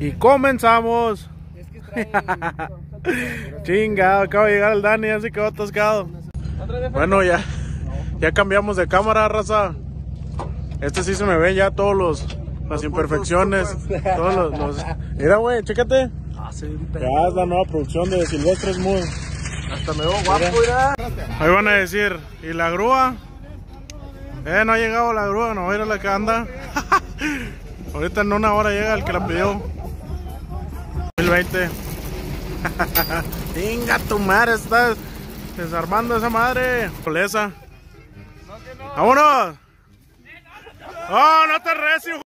Y comenzamos. Es que trae. Chingado, acaba de llegar el Dani, así quedó atascado. Bueno, ya, ya cambiamos de cámara, raza. Este sí se me ven ya todos los las imperfecciones. Todos los, los- Mira, güey, chécate. Ah, Ya es la nueva producción de Silvestre Smooth. Hasta me veo guapo, mira. Ahí van a decir, ¿y la grúa? Eh, no ha llegado la grúa, no, mira la que anda. Ahorita en una hora llega el que la pidió. 2020. Venga, tu madre, estás desarmando esa madre. Colesa. ¡Vámonos! ¡Oh, no te recio!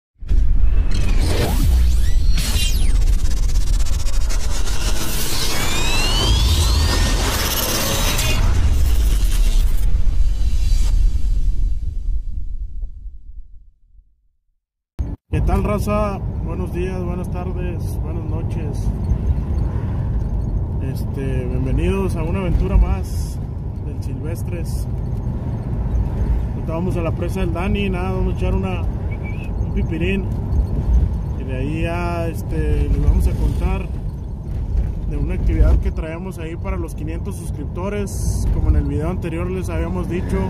¿Qué tal, raza? Buenos días, buenas tardes, buenas noches. Este, bienvenidos a una aventura más del Silvestres. Vamos a la presa del Dani, nada, vamos a echar una, un pipirín. Y de ahí ya este, les vamos a contar de una actividad que traemos ahí para los 500 suscriptores. Como en el video anterior les habíamos dicho,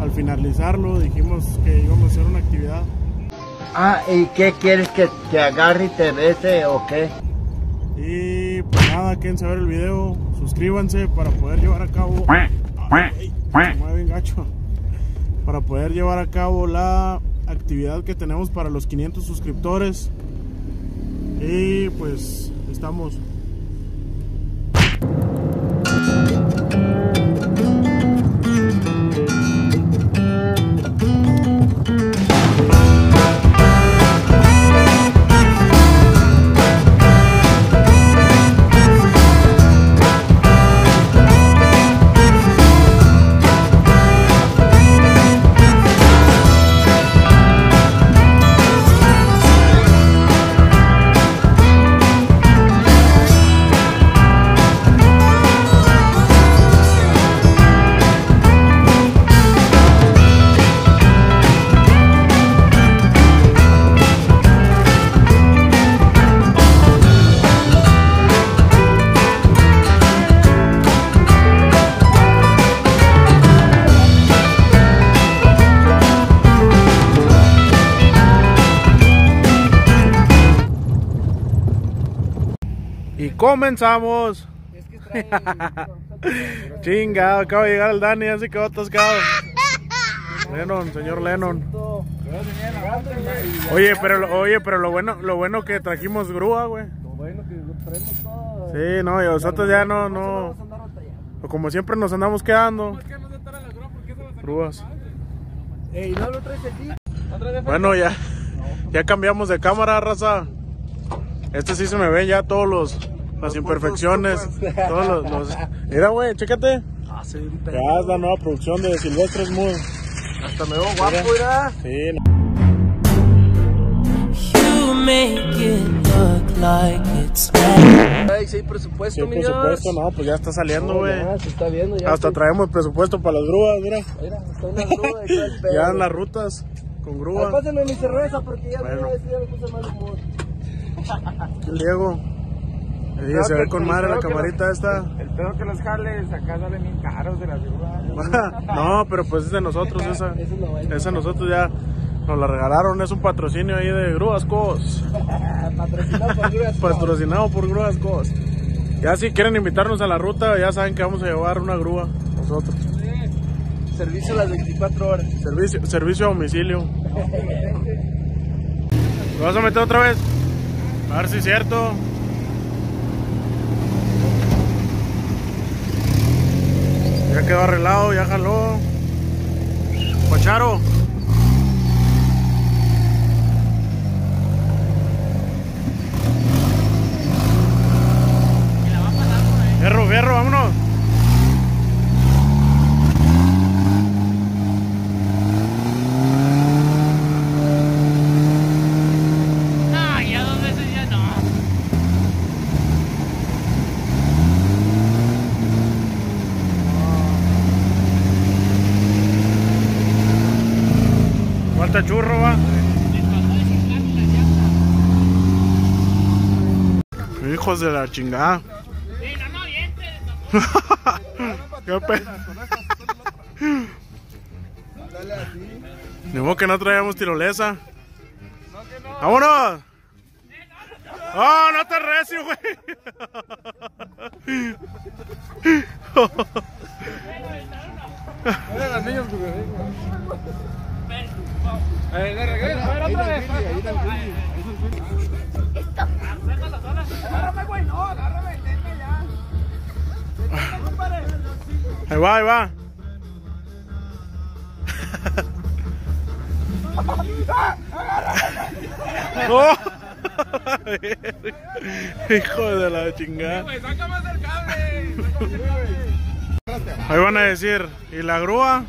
al finalizarlo dijimos que íbamos a hacer una actividad. Ah, ¿y qué quieres que te agarre y te bese o qué? Y pues nada, quieren saber el video, suscríbanse para poder llevar a cabo. Ay, se mueve bien gacho. Para poder llevar a cabo la actividad que tenemos para los 500 suscriptores. Y pues estamos. Comenzamos. Es que trae. Chingado, acaba de llegar el Dani, así quedó atascado. Lennon, señor Lennon. Oye, pero lo- oye, pero lo bueno, lo bueno que trajimos grúa, güey. Lo bueno que traemos todo. Sí, no, y nosotros ya no, no, como siempre nos andamos quedando. Grúas. Ey, ¿no lo traes aquí? Bueno, ya, ya cambiamos de cámara, raza. Este sí se me ven ya todos los, las imperfecciones. Todos los, los- Mira, güey, chécate. Ah, un Ya es la nueva producción de Silvestre Smooth. Hasta me veo guapo, mira. Sí, no. You make it look like it's Ay, sí hay presupuesto, Sí, por niños. supuesto, no, pues ya está saliendo, No, güey. ya, se está viendo ya. Hasta sí. traemos presupuesto para las grúas, mira. Mira, está una grúa y todo el pedo. Ya en las rutas con Ay, grúa. Pásenme mi cerveza porque ya Bueno. no ya me puse mal humor. Diego. Se ve con madre la camarita esta. El pedo que los jales acá salen bien caros de la grúa. No, pero pues es de nosotros esa. Esa nosotros ya nos la regalaron. Es un patrocinio ahí de Grúas Cos. Patrocinado por grúas. Patrocinado por Grúas Cos. Ya si quieren invitarnos a la ruta, ya saben que vamos a llevar una grúa nosotros. Servicio a las 24 horas. Servicio, servicio a domicilio. ¿Lo vas a meter otra vez? A ver si es cierto. Quedó arreglado, ya jaló. Pacharo. Fierro, fierro, vámonos. No, ya dos veces ya no. Falta churro, va. De la chingada. ¿Qué pedo? Ni modo que no traíamos tirolesa. ¡Vámonos! ¡Oh, no te recio! va, ahí va. ¡Oh! Hijo de la chingada. Ahí van a decir, ¿y la grúa?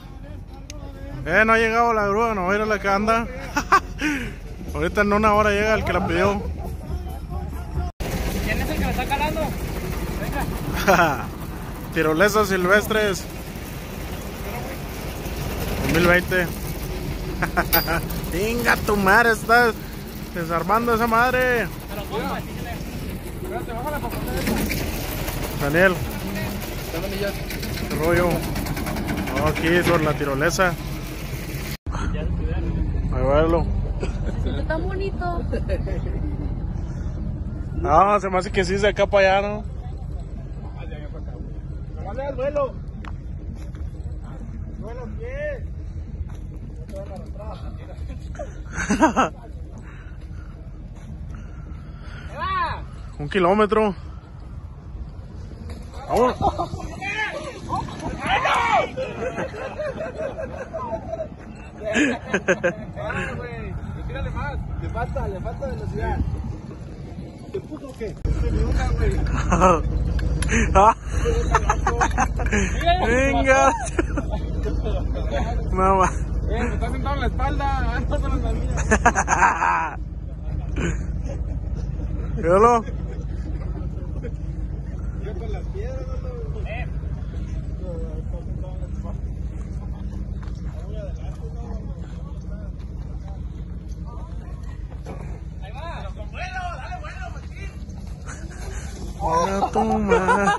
Eh, no ha llegado la grúa, no va a ir a la que anda. Ahorita en una hora llega el que la pidió. ¿Quién es el que la está calando? Tirolesas silvestres 2020 Venga tu madre, estás desarmando esa madre Daniel ¿Qué rollo? No, aquí sobre la tirolesa Ahí verlo Está bonito. No, se me hace que sí de acá para allá, ¿no? ¡Vale al vuelo! ¡Vuelo! Un kilómetro. Vamos. ¡Ah, güey! ¡Tírale más! Le falta, le falta velocidad. ¿Te puso qué? Se me una, güey. Venga. Mamá. Eh, me está sentado en la espalda. Ah, no son las nalguillas. Míralo. Yo con las piedras, no Eh. Mira tu madre.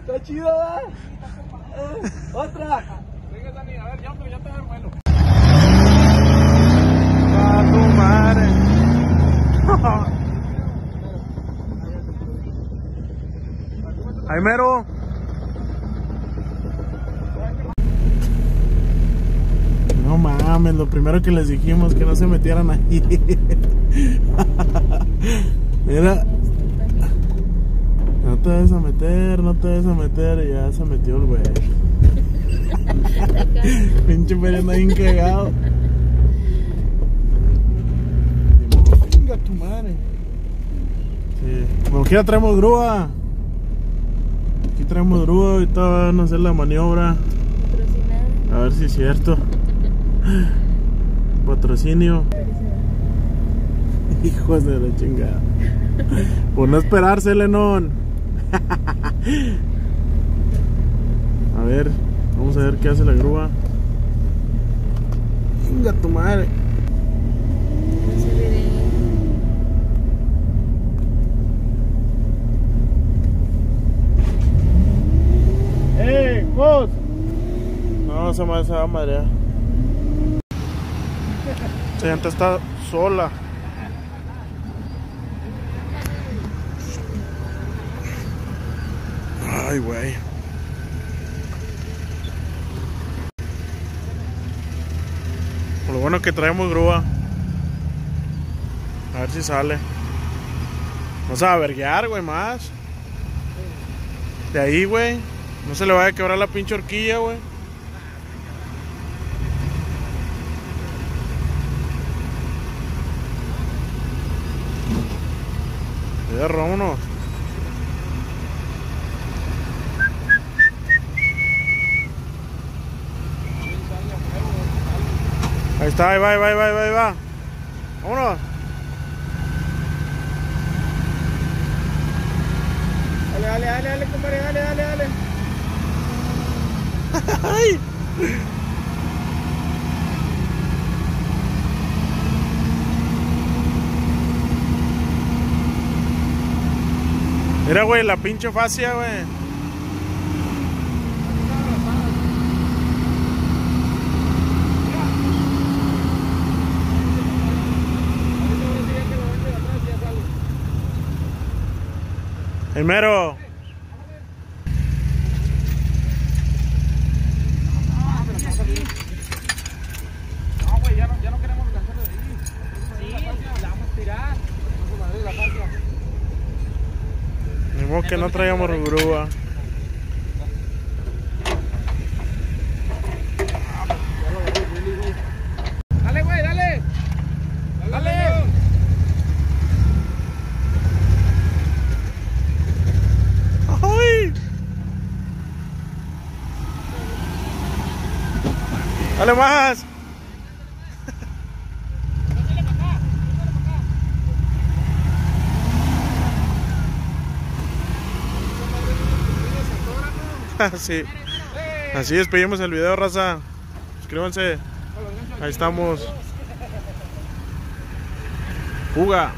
Está chido, ¿verdad? Eh, ¡Otra! Venga, Dani, a ver, ya, pero ya te vuelo. A tu madre. Ahí mero. No mames, lo primero que les dijimos que no se metieran ahí. Mira. No te vas a meter, no te vas a meter, y ya se metió el güey. Pinche Peri anda bien cagado. Venga tu madre. Sí. Como quiera traemos grúa. Aquí traemos grúa, ahorita van a hacer la maniobra. A ver si es cierto. Patrocinio. Hijos de la chingada. Por no esperarse, Lenón. A ver, vamos a ver qué hace la grúa. Venga tu madre. ¡Eh, vos! No, se va a marear. Esta llanta está sola. Ay, güey. Lo bueno que traemos grúa. A ver si sale. Vamos a verguear, güey, más. De ahí, güey. No se le vaya a quebrar la pinche horquilla, güey. Ya, vámonos. Ahí está, ahí va, ahí va, ahí va, ahí va, ahí va. Vámonos. Dale, dale, dale, dale, compadre, dale, dale, dale. Mira, güey, la pinche fascia, güey. Primero. No, güey, ya no, ya no queremos lanzarlo de ahí. Sí, la vamos a tirar. Vamos a darle la falta. Ni modo que no traíamos grúa. Dale, güey, dale. Dale. ¡Ay! Dale más. Así, así despedimos el video, raza. Suscríbanse. Ahí estamos. Juga.